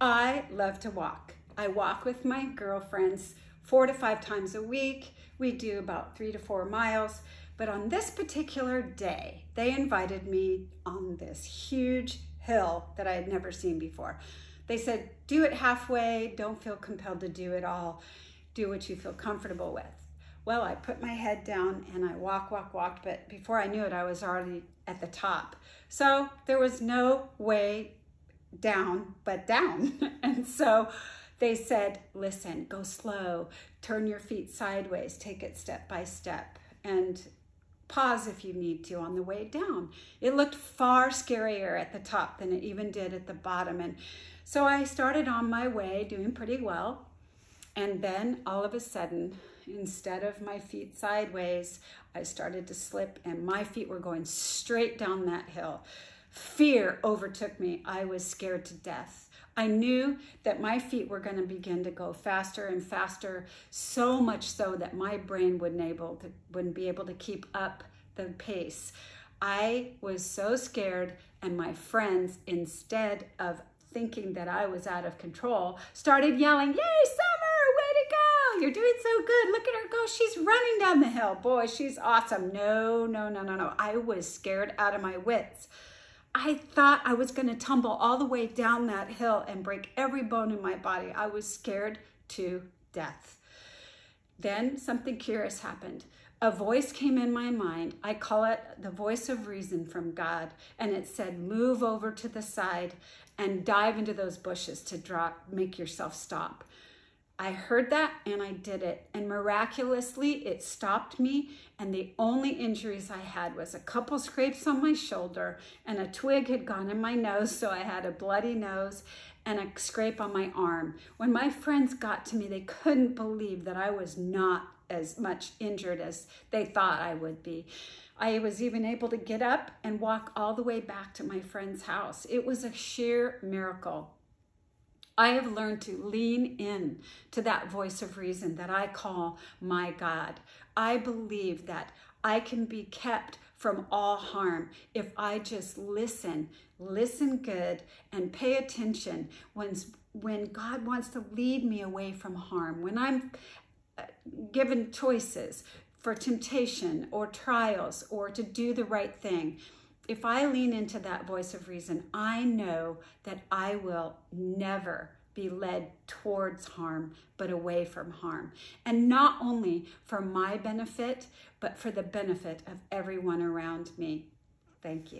I love to walk. I walk with my girlfriends four to five times a week. We do about three to four miles. But on this particular day, they invited me on this huge hill that I had never seen before. They said, do it halfway, don't feel compelled to do it all, do what you feel comfortable with. Well, I put my head down and I walk, walk, walked, but before I knew it, I was already at the top. So there was no way down but down. and so they said, listen, go slow, turn your feet sideways, take it step by step, and pause if you need to on the way down. It looked far scarier at the top than it even did at the bottom. And so I started on my way doing pretty well. And then all of a sudden, instead of my feet sideways, I started to slip and my feet were going straight down that hill. Fear overtook me. I was scared to death. I knew that my feet were going to begin to go faster and faster, so much so that my brain wouldn't able to wouldn't be able to keep up the pace. I was so scared, and my friends, instead of thinking that I was out of control, started yelling, Yay, Summer, way to go! You're doing so good. Look at her go. She's running down the hill. Boy, she's awesome. No, no, no, no, no. I was scared out of my wits. I thought I was going to tumble all the way down that hill and break every bone in my body. I was scared to death. Then something curious happened a voice came in my mind. I call it the voice of reason from God. And it said, move over to the side and dive into those bushes to drop, make yourself stop. I heard that and I did it. And miraculously, it stopped me. And the only injuries I had was a couple scrapes on my shoulder and a twig had gone in my nose. So I had a bloody nose and a scrape on my arm. When my friends got to me, they couldn't believe that I was not as much injured as they thought I would be. I was even able to get up and walk all the way back to my friend's house. It was a sheer miracle. I have learned to lean in to that voice of reason that I call my God. I believe that I can be kept from all harm if I just listen, listen good, and pay attention when, when God wants to lead me away from harm. When I'm uh, given choices for temptation or trials or to do the right thing, if I lean into that voice of reason, I know that I will never be led towards harm, but away from harm. And not only for my benefit, but for the benefit of everyone around me. Thank you.